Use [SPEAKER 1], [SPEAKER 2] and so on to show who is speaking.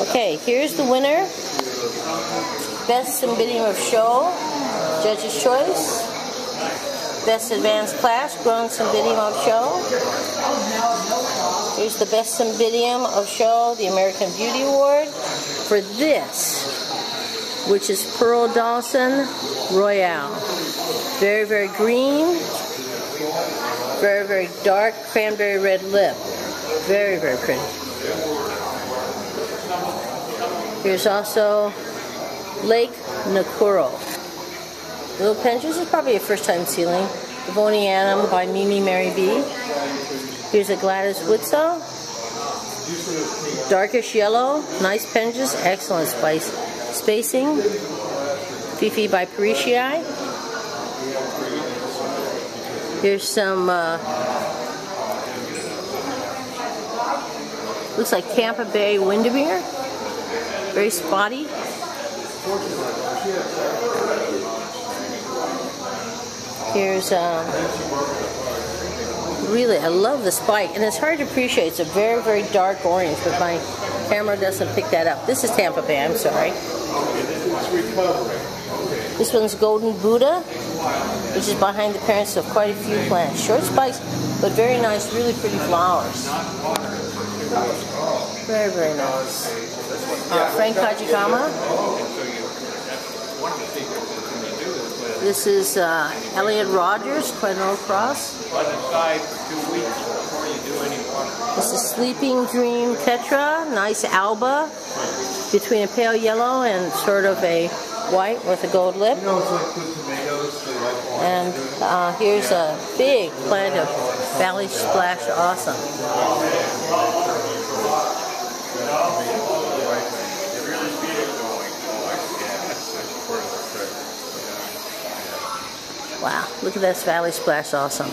[SPEAKER 1] Okay, here's the winner. Best Cymbidium of Show, Judge's Choice. Best Advanced Class, Grown Cymbidium of Show. Here's the Best Cymbidium of Show, the American Beauty Award for this, which is Pearl Dawson Royale. Very, very green. Very, very dark cranberry red lip. Very, very pretty. Here's also Lake Nakuru. Little Pinches is probably a first time sealing. Devonianum by Mimi Mary B. Here's a Gladys Whitesell. Darkish yellow, nice Pinches, excellent spice spacing. Fifi by Parishii. Here's some, uh, looks like Tampa Bay Windermere. Very spotty. Here's, um, really, I love the spike. And it's hard to appreciate. It's a very, very dark orange, but my camera doesn't pick that up. This is Tampa Bay, I'm sorry. This one's Golden Buddha, which is behind the parents of quite a few plants. Short spikes, but very nice, really pretty flowers. Very, very nice. Uh, Frank Kajikama. This is uh, Elliot Rogers, old cross. This is Sleeping Dream Tetra, nice alba, between a pale yellow and sort of a white with a gold lip. And uh, here's a big plant of Valley Splash Awesome. Wow, look at this Valley Splash Awesome.